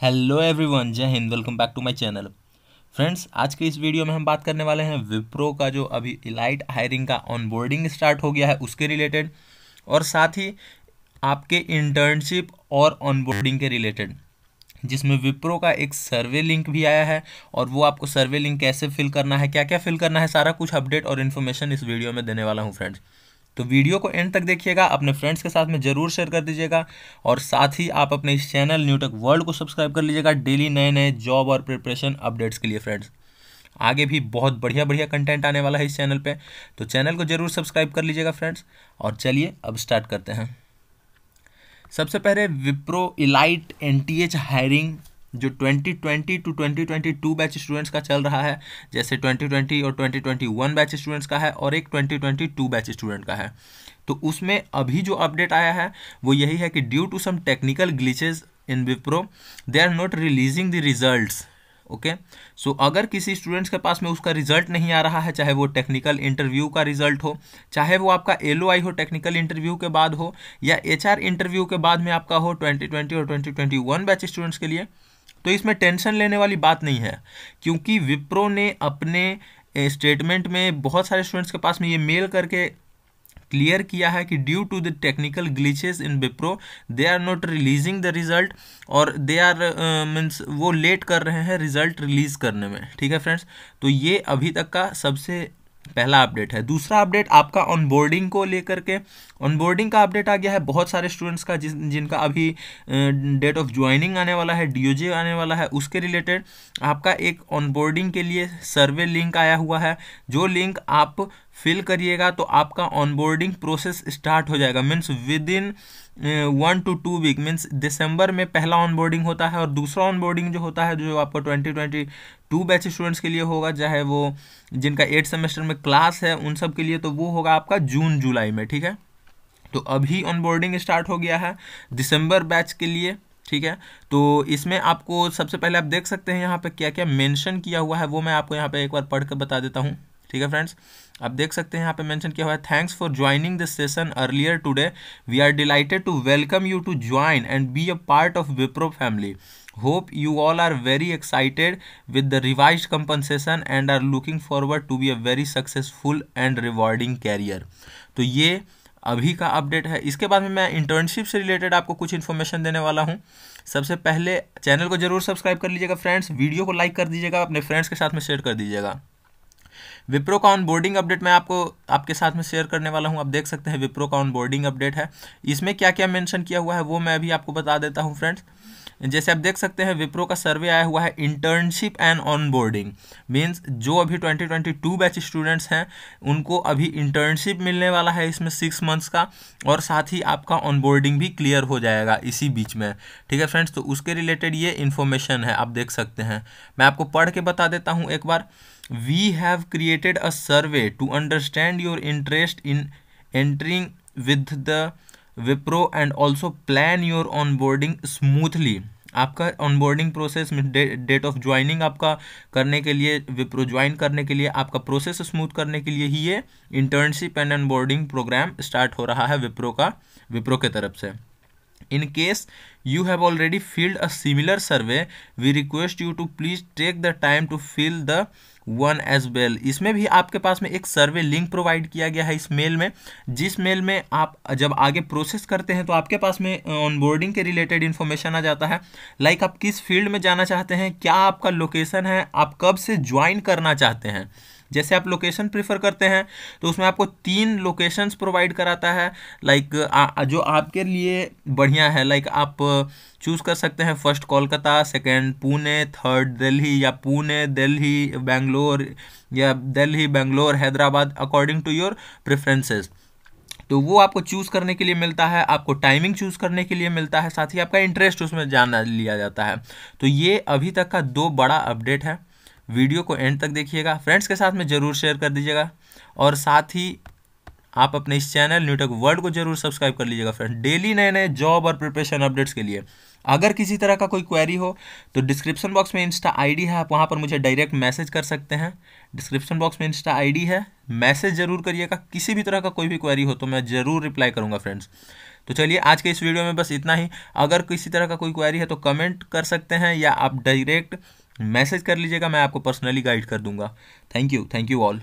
Hello everyone, Jai Hind, welcome back to my channel. Friends, आज के इस video में हम बात करने वाले हैं विप्रो का जो अभी इलाइट हायरिंग का ऑनबोर्डिंग स्टार्ट हो गया है, उसके रिलेटेड और साथ ही आपके इंटर्नशिप और ऑनबोर्डिंग के रिलेटेड जिसमें विप्रो का एक सर्वे लिंक भी आया है और वो आपको सर्वे लिंक कैसे फिल करना है क्या क्या फिल करना है, सारा कुछ अपडेट और इन्फॉर्मेशन इस वीडियो में देने वाला हूँ फ्रेंड्स तो वीडियो को एंड तक देखिएगा, अपने फ्रेंड्स के साथ में ज़रूर शेयर कर दीजिएगा और साथ ही आप अपने इस चैनल न्यूटेक वर्ल्ड को सब्सक्राइब कर लीजिएगा डेली नए नए जॉब और प्रिपरेशन अपडेट्स के लिए फ्रेंड्स आगे भी बहुत बढ़िया बढ़िया कंटेंट आने वाला है इस चैनल पे तो चैनल को ज़रूर सब्सक्राइब कर लीजिएगा फ्रेंड्स और चलिए, अब स्टार्ट करते हैं. सबसे पहले विप्रो इलाइट एन हायरिंग जो 2020 टू 2022 बैच स्टूडेंट्स का चल रहा है, जैसे 2020 और 2021 बैच स्टूडेंट्स का है और एक 2022 बैच स्टूडेंट का है। तो उसमें अभी जो अपडेट आया है, वो यही है कि due to some technical glitches in Wipro they are not releasing the results okay so अगर किसी स्टूडेंट्स के पास में उसका रिज़ल्ट नहीं आ रहा है, चाहे वो टेक्निकल इंटरव्यू का रिज़ल्ट हो, चाहे वो आपका एलओआई हो टेक्निकल इंटरव्यू के बाद हो, या एचआर इंटरव्यू के बाद में आपका हो 2020 और 2021 बैच स्टूडेंट्स के लिए तो इसमें टेंशन लेने वाली बात नहीं है, क्योंकि विप्रो ने अपने स्टेटमेंट में बहुत सारे स्टूडेंट्स के पास में ये मेल करके क्लियर किया है कि due to the technical glitches in Wipro they are not releasing the result और दे आर मीन्स वो लेट कर रहे हैं रिज़ल्ट रिलीज़ करने में, ठीक है फ्रेंड्स तो ये अभी तक का सबसे पहला अपडेट है। दूसरा अपडेट आपका ऑनबोर्डिंग को लेकर के। ऑनबोर्डिंग का अपडेट आ गया है। बहुत सारे स्टूडेंट्स का जिन, जिनका अभी डेट ऑफ़ ज्वाइनिंग आने वाला है डीओजे आने वाला है, उसके रिलेटेड आपका एक ऑनबोर्डिंग के लिए सर्वे लिंक आया हुआ है। जो लिंक आप फिल करिएगा तो आपका ऑनबोर्डिंग प्रोसेस स्टार्ट हो जाएगा। Means within one to two week means दिसंबर में पहला ऑनबोर्डिंग होता है और दूसरा ऑनबोर्डिंग जो होता है, जो आपका twenty twenty two batch students के लिए होगा, चाहे वो जिनका एट सेमेस्टर में क्लास है, उन सब के लिए तो वो होगा आपका जून जुलाई में, ठीक है? तो अभी ऑनबोर्डिंग स्टार्ट हो गया है दिसंबर बैच के लिए, ठीक है? तो इसमें आपको सबसे पहले आप देख सकते हैं यहाँ पे क्या क्या मेंशन किया हुआ है, वो मैं आपको यहाँ पे एक बार पढ़ कर बता देता हूँ। ठीक है फ्रेंड्स आप देख सकते हैं यहाँ पे मेंशन किया हुआ है thanks for joining this session earlier today we are delighted to welcome you to join and be a part of Wipro family hope you all are very excited with the revise compensation and are looking forward to be a very successful and rewarding career तो ये अभी का update है। इसके बाद में मैं internship से रिलेटेड आपको कुछ इन्फॉर्मेशन देने वाला हूँ। सबसे पहले चैनल को ज़रूर सब्सक्राइब कर लीजिएगा फ्रेंड्स वीडियो को लाइक कर दीजिएगा, अपने फ्रेंड्स के साथ में शेयर कर दीजिएगा। विप्रो का ऑन बोर्डिंग अपडेट मैं आपको, आपके साथ में शेयर करने वाला हूँ। आप देख सकते हैं विप्रो का ऑन बोर्डिंग अपडेट है। इसमें क्या क्या मेंशन किया हुआ है, वो मैं अभी आपको बता देता हूँ फ्रेंड्स जैसे आप देख सकते हैं, विप्रो का सर्वे आया हुआ है internship and on boarding means जो अभी 2022 बैच स्टूडेंट्स हैं, उनको अभी इंटर्नशिप मिलने वाला है इसमें सिक्स मंथ्स का और साथ ही आपका ऑन बोर्डिंग भी क्लियर हो जाएगा इसी बीच में। ठीक है फ्रेंड्स तो उसके रिलेटेड ये इन्फॉर्मेशन है, आप देख सकते हैं। मैं आपको पढ़ के बता देता हूँ एक बार। We have created a survey to understand your interest in entering with the wipro and also plan your onboarding smoothly. आपका onboarding process date of joining आपका करने के लिए विप्रो ज्वाइन करने के लिए, आपका प्रोसेस स्मूथ करने के लिए ही ये internship and onboarding program start हो रहा है विप्रो का विप्रो के तरफ़ से। In case you have already filled a similar survey, we request you to please take the time to fill the one as well इसमें भी आपके पास में एक सर्वे लिंक प्रोवाइड किया गया है इस मेल में जिस मेल में आप जब आगे प्रोसेस करते हैं तो आपके पास में ऑनबोर्डिंग के रिलेटेड इन्फॉर्मेशन आ जाता है। लाइक like आप किस फ़ील्ड में जाना चाहते हैं क्या आपका लोकेशन है आप कब से ज्वाइन करना चाहते हैं। जैसे आप लोकेशन प्रीफर करते हैं तो उसमें आपको तीन लोकेशंस प्रोवाइड कराता है। लाइक जो आपके लिए बढ़िया है लाइक आप चूज़ कर सकते हैं first Kolkata second Pune third Delhi, या पुणे, दिल्ली, बेंगलोर, या Delhi, Bangalore, Hyderabad according to your preferences तो वो आपको चूज़ करने के लिए मिलता है, आपको टाइमिंग चूज़ करने के लिए मिलता है, साथ ही आपका इंटरेस्ट उसमें जाना लिया जाता है। तो ये अभी तक का दो बड़ा अपडेट है। वीडियो को एंड तक देखिएगा। फ्रेंड्स के साथ में ज़रूर शेयर कर दीजिएगा। और साथ ही आप अपने इस चैनल न्यूटेक वर्ल्ड को ज़रूर सब्सक्राइब कर लीजिएगा फ्रेंड डेली नए नए जॉब और प्रिपरेशन अपडेट्स के लिए। अगर किसी तरह का कोई क्वेरी हो तो डिस्क्रिप्शन बॉक्स में इंस्टा आईडी है। आप वहाँ पर मुझे डायरेक्ट मैसेज कर सकते हैं। डिस्क्रिप्शन बॉक्स में इंस्टा आईडी है। मैसेज ज़रूर करिएगा। किसी भी तरह का कोई भी क्वेरी हो तो मैं ज़रूर रिप्लाई करूँगा फ्रेंड्स। तो चलिए, आज के इस वीडियो में बस इतना ही। अगर किसी तरह का कोई क्वेरी है तो कमेंट कर सकते हैं या आप डायरेक्ट मैसेज कर लीजिएगा मैं आपको पर्सनली गाइड कर दूँगा। Thank you thank you all